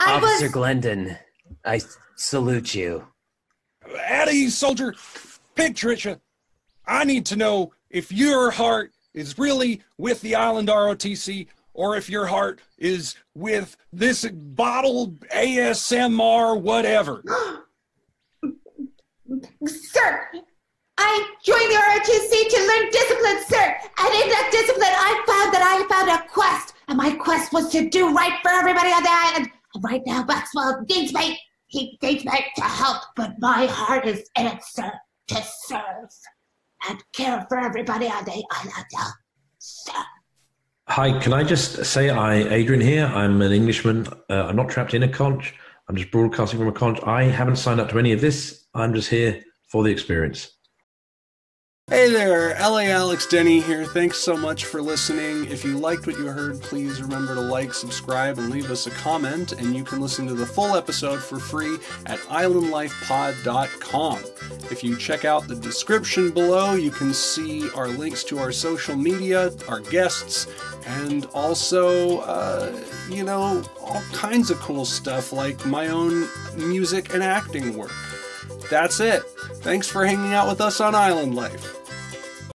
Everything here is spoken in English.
I Officer was. Glendon, I salute you. At ease, soldier. Pigtricia, I need to know if your heart is really with the Island ROTC or if your heart is with this bottled ASMR whatever. Sir, I joined the ROTC to learn discipline, sir. And in that discipline, I found that I found a quest. And my quest was to do right for everybody on the island. Right now, Maxwell needs me. He needs me to help. But my heart is in it, sir, to serve and care for everybody on the island, sir. Hi, can I just say I, Adrian here. I'm an Englishman. Uh, I'm not trapped in a conch. I'm just broadcasting from a conch. I haven't signed up to any of this. I'm just here for the experience. Hey there, LA Alex Denney here. Thanks so much for listening. If you liked what you heard, please remember to like, subscribe, and leave us a comment. And you can listen to the full episode for free at islandlifepod.com. If you check out the description below, you can see our links to our social media, our guests, and also, uh, you know, all kinds of cool stuff like my own music and acting work. That's it. Thanks for hanging out with us on Island Life.